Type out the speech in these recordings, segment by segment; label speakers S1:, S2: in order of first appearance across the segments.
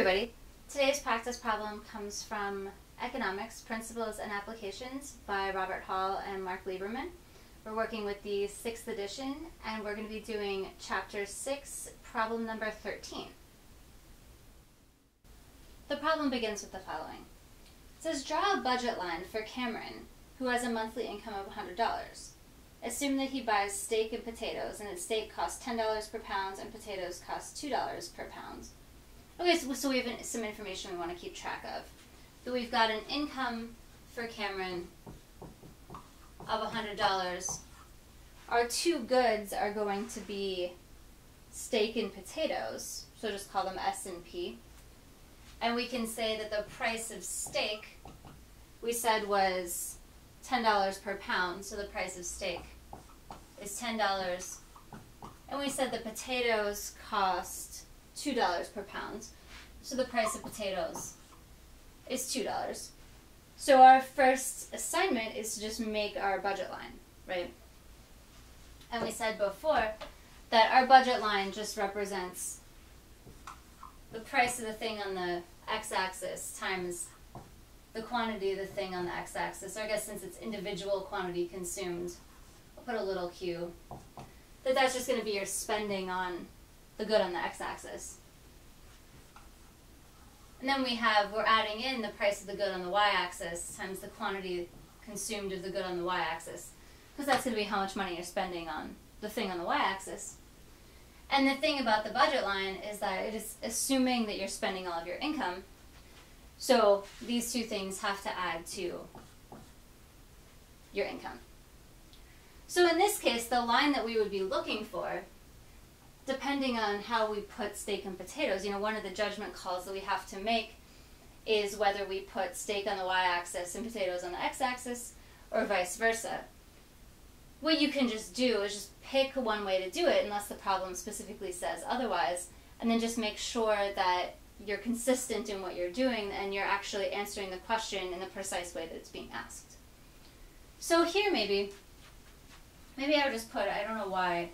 S1: everybody. Today's practice problem comes from Economics, Principles and Applications by Robert Hall and Marc Lieberman. We're working with the sixth edition and we're going to be doing chapter 6, problem number 13. The problem begins with the following. It says draw a budget line for Cameron, who has a monthly income of $100. Assume that he buys steak and potatoes, and that steak costs $10 per pound and potatoes cost $2 per pound. Okay, so, so we have some information we want to keep track of. So we've got an income for Cameron of $100. Our two goods are going to be steak and potatoes, so just call them S and P. And we can say that the price of steak we said was $10 per pound, so the price of steak is $10. And we said the potatoes cost $2 per pound, so the price of potatoes is $2. So our first assignment is to just make our budget line, right? And we said before that our budget line just represents the price of the thing on the x-axis times the quantity of the thing on the x-axis, So I guess since it's individual quantity consumed, I'll put a little q, that that's just going to be your spending on the good on the x-axis. And then we have, we're adding in the price of the good on the y-axis times the quantity consumed of the good on the y-axis, because that's going to be how much money you're spending on the thing on the y-axis. And the thing about the budget line is that it is assuming that you're spending all of your income, so these two things have to add to your income. So in this case, the line that we would be looking for, depending on how we put steak and potatoes, you know, one of the judgment calls that we have to make is whether we put steak on the y-axis and potatoes on the x-axis, or vice versa. What you can just do is just pick one way to do it, unless the problem specifically says otherwise, and then just make sure that you're consistent in what you're doing and you're actually answering the question in the precise way that it's being asked. So here maybe, maybe I would just put, I don't know why,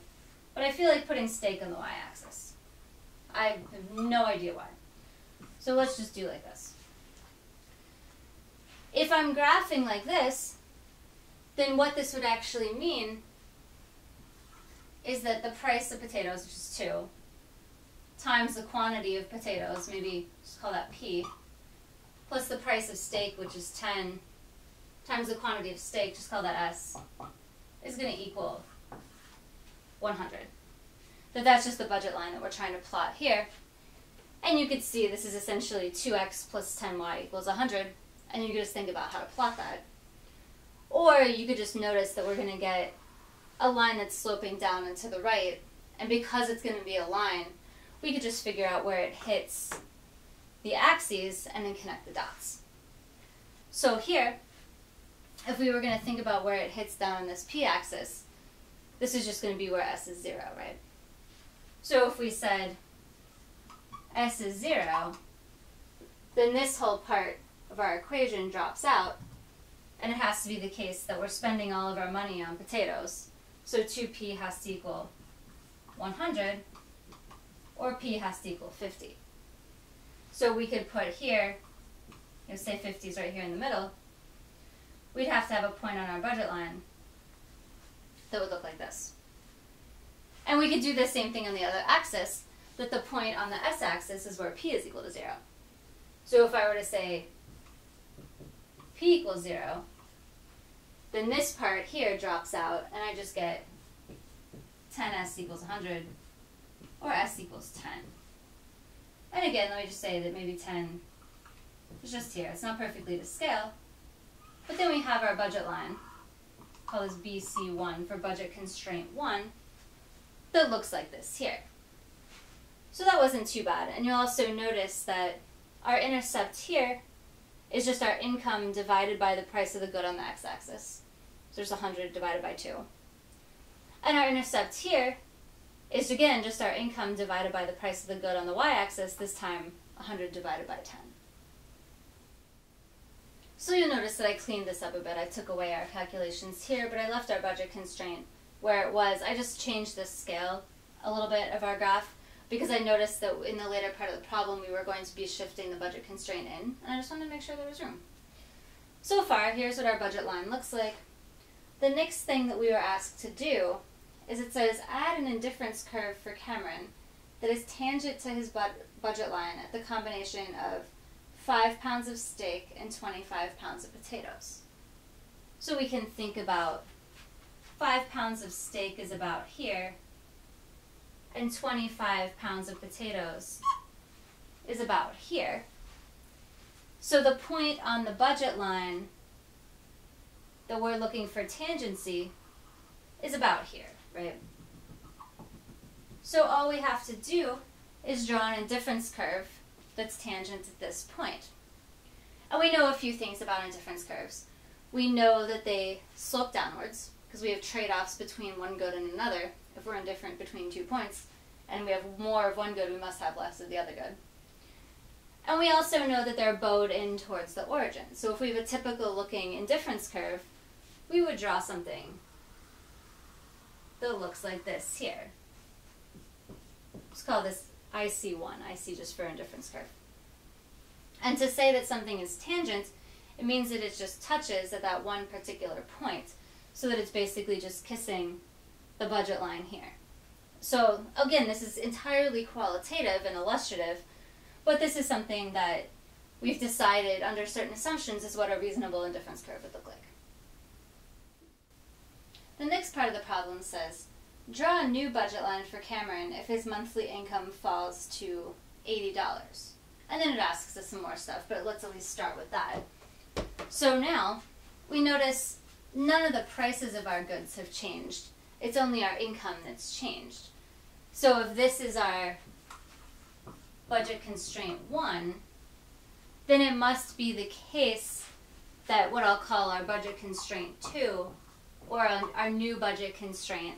S1: but I feel like putting steak on the y-axis. I have no idea why. So let's just do like this. If I'm graphing like this, then what this would actually mean is that the price of potatoes, which is 2, times the quantity of potatoes, maybe just call that P, plus the price of steak, which is 10, times the quantity of steak, just call that S, is going to equal 100. That that's just the budget line that we're trying to plot here. And you could see this is essentially 2x plus 10y equals 100, and you could just think about how to plot that. Or you could just notice that we're going to get a line that's sloping down and to the right, and because it's going to be a line, we could just figure out where it hits the axes and then connect the dots. So here, if we were going to think about where it hits down on this p-axis, this is just going to be where s is 0, right? So if we said s is 0, then this whole part of our equation drops out, and it has to be the case that we're spending all of our money on potatoes. So 2p has to equal 100, or p has to equal 50. So we could put here, you know, say 50 is right here in the middle, we'd have to have a point on our budget line that would look like this. And we could do the same thing on the other axis, that the point on the s-axis is where p is equal to 0. So if I were to say p equals 0, then this part here drops out, and I just get 10s equals 100 or s equals 10. And again, let me just say that maybe 10 is just here. It's not perfectly to scale. But then we have our budget line, call this BC1 for budget constraint 1, that looks like this here. So that wasn't too bad. And you'll also notice that our intercept here is just our income divided by the price of the good on the x-axis. So there's 100 divided by 2. And our intercept here is again just our income divided by the price of the good on the y-axis, this time 100 divided by 10. So you'll notice that I cleaned this up a bit. I took away our calculations here, but I left our budget constraint where it was. I just changed the scale a little bit of our graph. because I noticed that in the later part of the problem we were going to be shifting the budget constraint in, and I just wanted to make sure there was room. So far, here's what our budget line looks like. The next thing that we were asked to do is it says add an indifference curve for Cameron that is tangent to his bud budget line at the combination of 5 pounds of steak and 25 pounds of potatoes. So we can think about 5 pounds of steak is about here, and 25 pounds of potatoes is about here. So the point on the budget line that we're looking for tangency is about here, right? So all we have to do is draw an indifference curve that's tangent at this point. And we know a few things about indifference curves. We know that they slope downwards, because we have trade-offs between one good and another. If we're indifferent between two points, and we have more of one good, we must have less of the other good. And we also know that they're bowed in towards the origin. So if we have a typical looking indifference curve, we would draw something that looks like this here. Let's call this IC1, I see just for a indifference curve. And to say that something is tangent, it means that it just touches at that one particular point, so that it's basically just kissing the budget line here. So again, this is entirely qualitative and illustrative, but this is something that we've decided under certain assumptions is what a reasonable indifference curve would look like. The next part of the problem says, draw a new budget line for Cameron if his monthly income falls to $80. And then it asks us some more stuff, but let's at least start with that. So now, we notice none of the prices of our goods have changed. It's only our income that's changed. So if this is our budget constraint 1, then it must be the case that what I'll call our budget constraint 2, or our new budget constraint,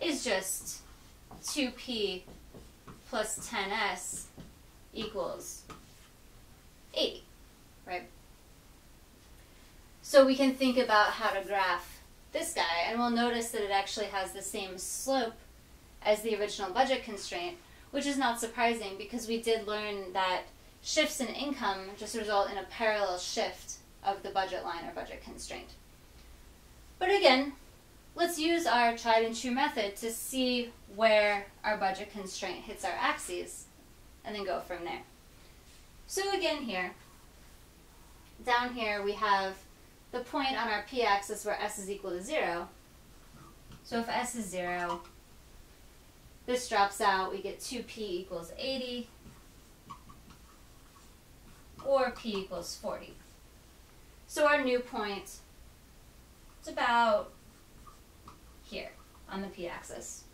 S1: is just 2p plus 10s equals 80, right? So we can think about how to graph this guy, and we'll notice that it actually has the same slope as the original budget constraint, which is not surprising because we did learn that shifts in income just result in a parallel shift of the budget line or budget constraint. But again, let's use our tried and true method to see where our budget constraint hits our axes and then go from there. So again here, down here we have the point on our p-axis where s is equal to 0. So if s is 0, this drops out, we get 2p equals 80, or p equals 40. So our new point is about here on the p-axis.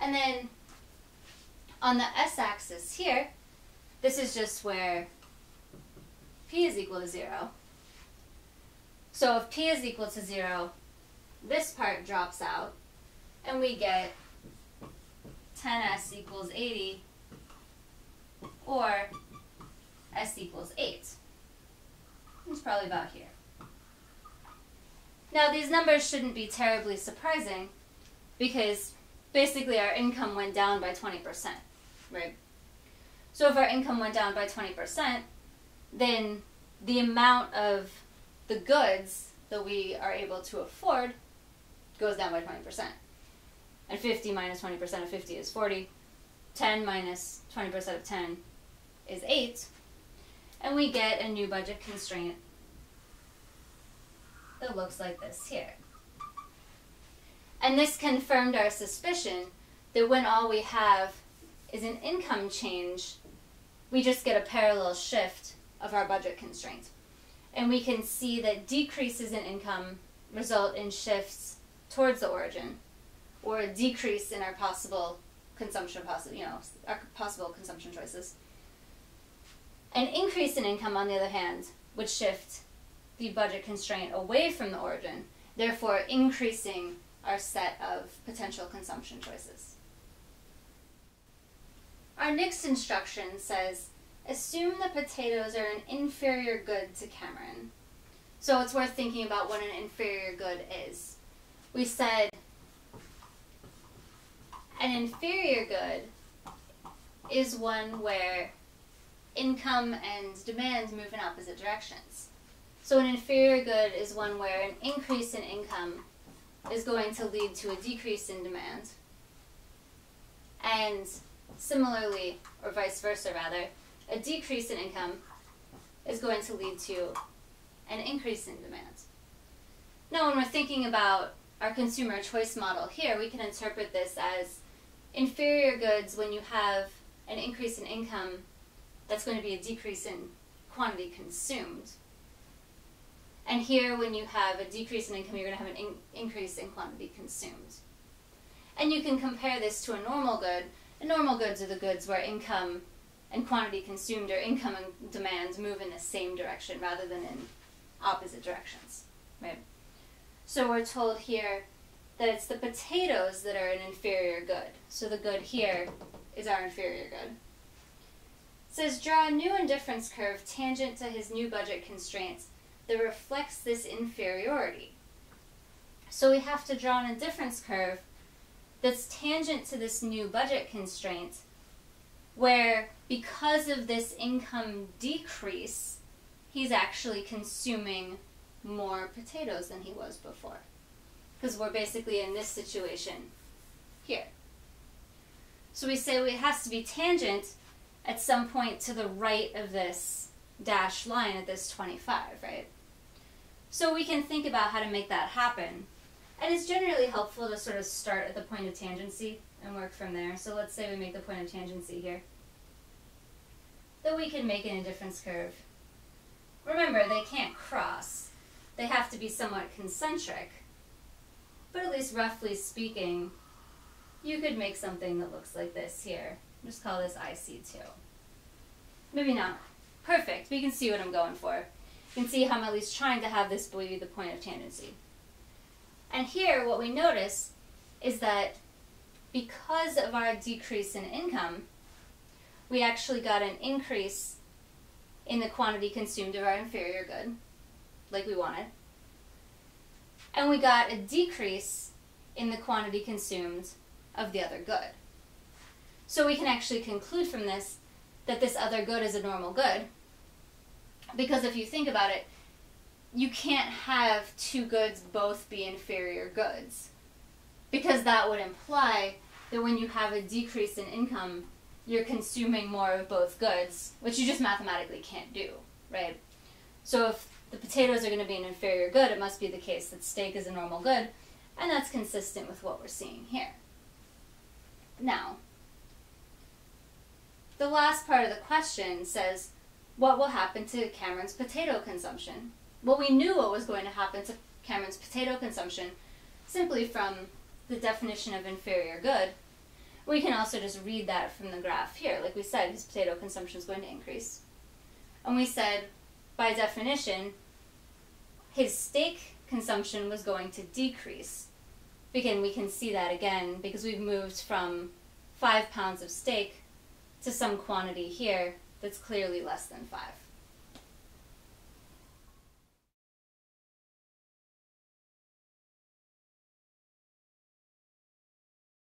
S1: And then on the s-axis here, this is just where p is equal to 0. So if p is equal to 0, this part drops out, and we get 10s equals 80, or s equals 8. It's probably about here. Now these numbers shouldn't be terribly surprising because basically our income went down by 20%, right? So if our income went down by 20%, then the amount of the goods that we are able to afford goes down by 20%. And 50 minus 20% of 50 is 40. 10 minus 20% of 10 is 8. And we get a new budget constraint that looks like this here. And this confirmed our suspicion that when all we have is an income change, we just get a parallel shift of our budget constraint. And we can see that decreases in income result in shifts towards the origin, or a decrease in our possible consumption, possi- you know, our possible consumption choices. An increase in income, on the other hand, would shift the budget constraint away from the origin, therefore increasing our set of potential consumption choices. Our next instruction says, assume the potatoes are an inferior good to Cameron. So it's worth thinking about what an inferior good is. We said An inferior good is one where income and demand move in opposite directions. So an inferior good is one where an increase in income is going to lead to a decrease in demand. And similarly, or vice versa rather, a decrease in income is going to lead to an increase in demand. Now when we're thinking about our consumer choice model here, we can interpret this as inferior goods when you have an increase in income, that's going to be a decrease in quantity consumed. And here, when you have a decrease in income, you're going to have an in increase in quantity consumed. And you can compare this to a normal good. And normal goods are the goods where income and quantity consumed or income and demand move in the same direction rather than in opposite directions, right? So we're told here that it's the potatoes that are an inferior good. So the good here is our inferior good. It says draw a new indifference curve tangent to his new budget constraints that reflects this inferiority. So we have to draw an indifference curve that's tangent to this new budget constraint where because of this income decrease, he's actually consuming more potatoes than he was before. Because we're basically in this situation here. So we say it has to be tangent at some point to the right of this dashed line at this 25, right? So we can think about how to make that happen. And it's generally helpful to sort of start at the point of tangency and work from there. So let's say we make the point of tangency here. Then we can make an indifference curve. Remember, they can't cross. They have to be somewhat concentric. But at least roughly speaking, you could make something that looks like this here. Just call this IC2. Maybe not perfect, but you can see what I'm going for. You can see how I'm at least trying to have this be the point of tangency. And here, what we notice is that because of our decrease in income, we actually got an increase in the quantity consumed of our inferior good, like we wanted. And we got a decrease in the quantity consumed of the other good. So we can actually conclude from this that this other good is a normal good. Because if you think about it, you can't have two goods both be inferior goods. Because that would imply that when you have a decrease in income, you're consuming more of both goods, which you just mathematically can't do, right? So if the potatoes are going to be an inferior good, it must be the case that steak is a normal good, and that's consistent with what we're seeing here. Now, the last part of the question says, what will happen to Cameron's potato consumption? Well, we knew what was going to happen to Cameron's potato consumption simply from the definition of inferior good. We can also just read that from the graph here. Like we said, his potato consumption is going to increase. And we said, by definition, his steak consumption was going to decrease. Again, we can see that again because we've moved from five pounds of steak to some quantity here that's clearly less than five.